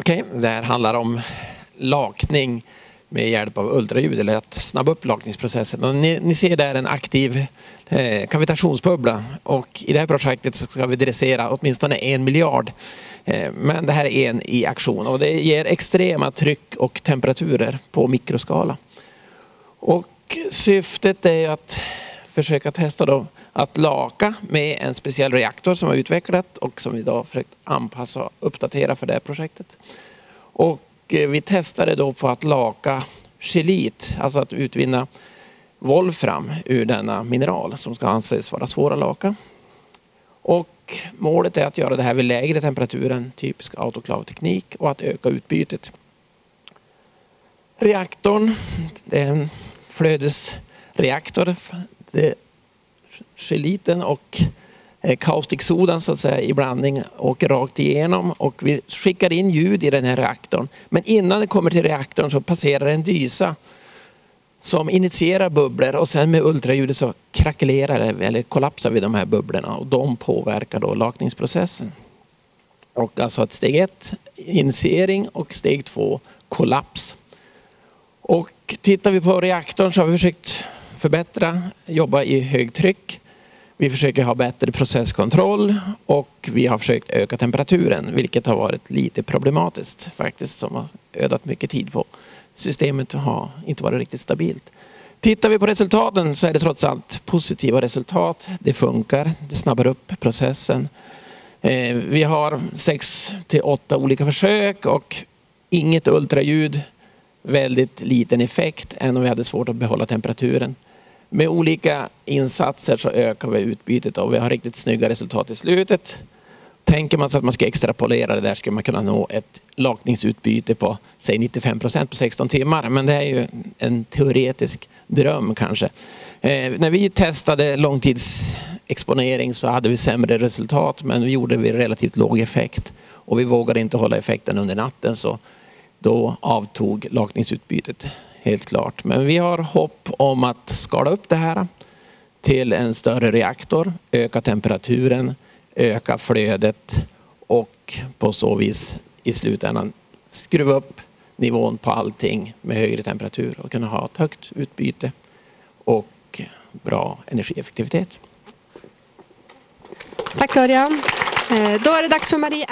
Okej, det här handlar om lakning med hjälp av ultraljud eller att snabba upp lakningsprocessen. Ni, ni ser där en aktiv eh, kavitationsbubbla och i det här projektet så ska vi dressera åtminstone en miljard. Eh, men det här är en i aktion och det ger extrema tryck och temperaturer på mikroskala. Och syftet är att försöka testa då att laka med en speciell reaktor som har utvecklat och som vi idag försökt anpassa och uppdatera för det här projektet. Och eh, vi testade då på att laka schelit, alltså att utvinna volfram ur denna mineral som ska anses vara svår att laka. Och målet är att göra det här vid lägre temperatur än typisk autoklavteknik och att öka utbytet. Reaktorn, det är en flödesreaktor lite eh, geliten och eh, kaustiksodan så att säga i blandning åker rakt igenom och vi skickar in ljud i den här reaktorn. Men innan det kommer till reaktorn så passerar en dysa som initierar bubblor och sen med ultraljudet så krackelerar det eller kollapsar vi de här bubblorna och de påverkar då lakningsprocessen. Och alltså att steg ett initiering och steg två kollaps. Och tittar vi på reaktorn så har vi försökt förbättra, jobba i högtryck. Vi försöker ha bättre processkontroll och vi har försökt öka temperaturen vilket har varit lite problematiskt faktiskt som har ödat mycket tid på. Systemet har inte varit riktigt stabilt. Tittar vi på resultaten så är det trots allt positiva resultat. Det funkar, det snabbar upp processen. Eh, vi har sex till åtta olika försök och inget ultraljud, väldigt liten effekt, även om vi hade svårt att behålla temperaturen med olika insatser så ökar vi utbytet och vi har riktigt snygga resultat i slutet. Tänker man sig att man ska extrapolera det där skulle man kunna nå ett lakningsutbyte på säg 95 procent på 16 timmar. Men det är ju en teoretisk dröm kanske. Eh, när vi testade långtidsexponering så hade vi sämre resultat men vi gjorde vi relativt låg effekt och vi vågade inte hålla effekten under natten så då avtog lakningsutbytet helt klart. Men vi har hopp om att skala upp det här till en större reaktor, öka temperaturen, öka flödet och på så vis i slutändan skruva upp nivån på allting med högre temperatur och kunna ha ett högt utbyte och bra energieffektivitet. Tack Örjan. Eh, då är det dags för Marie